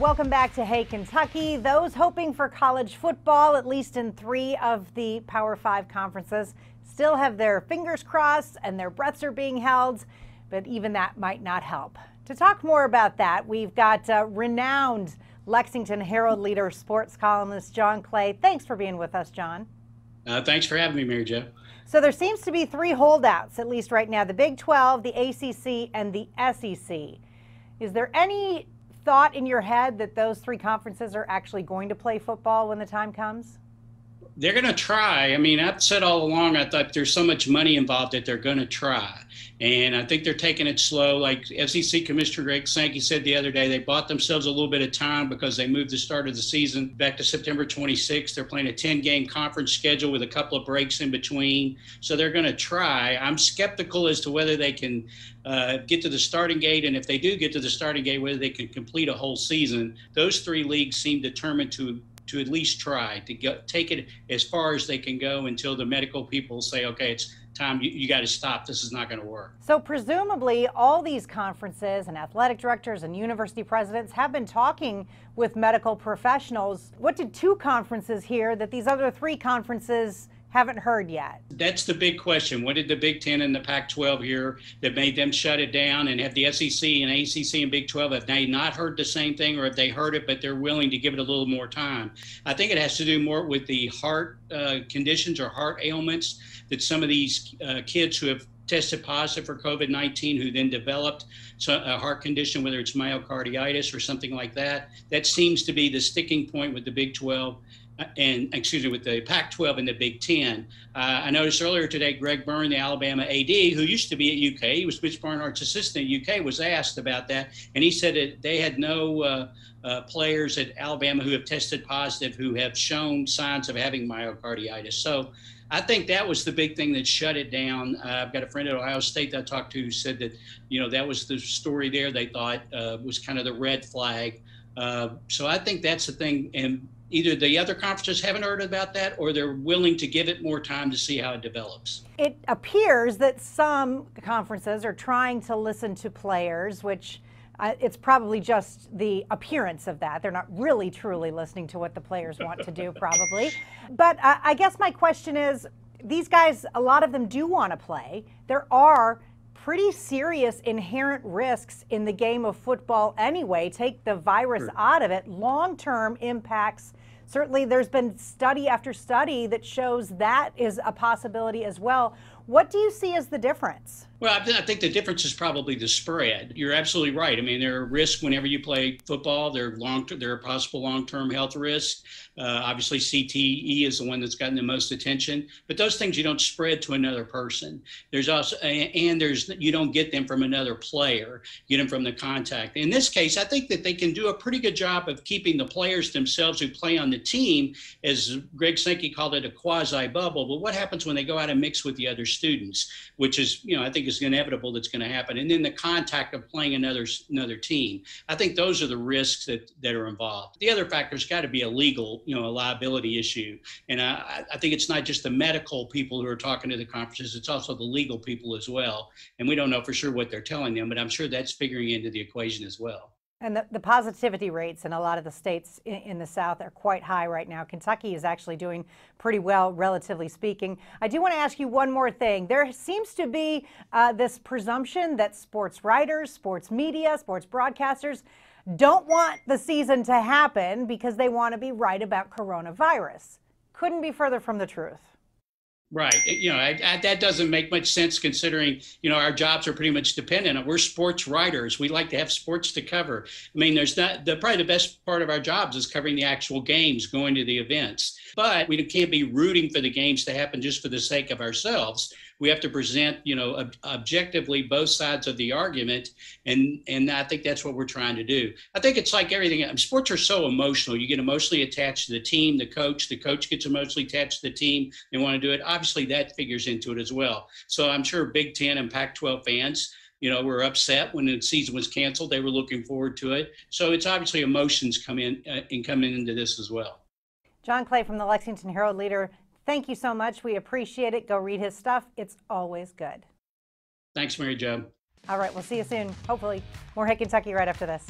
Welcome back to Hey Kentucky. Those hoping for college football, at least in three of the Power Five conferences, still have their fingers crossed and their breaths are being held, but even that might not help. To talk more about that, we've got uh, renowned Lexington Herald leader, sports columnist John Clay. Thanks for being with us, John. Uh, thanks for having me, Mary Jo. So there seems to be three holdouts, at least right now the Big 12, the ACC, and the SEC. Is there any thought in your head that those three conferences are actually going to play football when the time comes? They're going to try. I mean, I've said all along, I thought there's so much money involved that they're going to try. And I think they're taking it slow. Like SEC Commissioner Greg Sankey said the other day, they bought themselves a little bit of time because they moved the start of the season back to September 26th. They're playing a 10 game conference schedule with a couple of breaks in between. So they're going to try. I'm skeptical as to whether they can uh, get to the starting gate. And if they do get to the starting gate, whether they can complete a whole season. Those three leagues seem determined to to at least try to get, take it as far as they can go until the medical people say, okay, it's time, you, you got to stop. This is not going to work. So, presumably, all these conferences and athletic directors and university presidents have been talking with medical professionals. What did two conferences hear that these other three conferences haven't heard yet? That's the big question. What did the Big Ten and the Pac 12 hear that made them shut it down? And have the SEC and ACC and Big 12, have they not heard the same thing or have they heard it, but they're willing to give it a little more time? I think it has to do more with the heart uh, conditions or heart ailments that some of these uh, kids who have tested positive for COVID 19 who then developed a heart condition, whether it's myocarditis or something like that. That seems to be the sticking point with the Big 12 and excuse me, with the Pac-12 and the Big Ten. Uh, I noticed earlier today, Greg Byrne, the Alabama AD, who used to be at UK, he was Mitch Barnhart's assistant at UK, was asked about that, and he said that they had no uh, uh, players at Alabama who have tested positive who have shown signs of having myocarditis. So. I think that was the big thing that shut it down. Uh, I've got a friend at Ohio State that I talked to who said that, you know, that was the story there. They thought uh, was kind of the red flag. Uh, so I think that's the thing. And either the other conferences haven't heard about that or they're willing to give it more time to see how it develops. It appears that some conferences are trying to listen to players, which uh, it's probably just the appearance of that. They're not really truly listening to what the players want to do, probably. But uh, I guess my question is these guys, a lot of them do want to play. There are pretty serious inherent risks in the game of football anyway. Take the virus sure. out of it, long term impacts. Certainly, there's been study after study that shows that is a possibility as well. What do you see as the difference? Well, I, think the difference is probably the spread. You're absolutely right. I mean, there are risks whenever you play football. There are long, there are possible long-term health risks. Uh, obviously, CTE is the one that's gotten the most attention. But those things you don't spread to another person. There's also and there's you don't get them from another player. You get them from the contact. In this case, I think that they can do a pretty good job of keeping the players themselves who play on the team, as Greg Sankey called it, a quasi bubble. But what happens when they go out and mix with the other students? Which is, you know, I think is inevitable that's going to happen. And then the contact of playing another another team. I think those are the risks that that are involved. The other factor's got to be a legal, you know, a liability issue. And I, I think it's not just the medical people who are talking to the conferences; it's also the legal people as well. And we don't know for sure what they're telling them, but I'm sure that's figuring into the equation as well. And the, the, positivity rates in a lot of the states in, in, the South are quite high right now. Kentucky is actually doing pretty well, relatively speaking. I do want to ask you one more thing. There seems to be uh, this presumption that sports writers, sports media, sports broadcasters don't want the season to happen because they want to be right about coronavirus. Couldn't be further from the truth. Right. You know, I, I, that doesn't make much sense considering, you know, our jobs are pretty much dependent on, we're sports writers. We like to have sports to cover. I mean, there's not, the, probably the best part of our jobs is covering the actual games, going to the events. But we can't be rooting for the games to happen just for the sake of ourselves we have to present, you know, ob- objectively both sides of the argument, and and I think that's what we're trying to do. I think it's like everything. Um, sports are so emotional. You get emotionally attached to the team, the coach. The coach gets emotionally attached to the team. They want to do it. Obviously, that figures into it as well. So I'm sure Big Ten and Pac-12 fans you know, were upset when the season was canceled. They were looking forward to it. So it's obviously emotions come in uh, and coming into this as well. John Clay from the Lexington Herald Leader. Thank you so much. We appreciate it. Go read his stuff. It's always good. Thanks, Mary Jo. All right, we'll see you soon. Hopefully, more Hey Kentucky right after this.